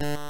Bye.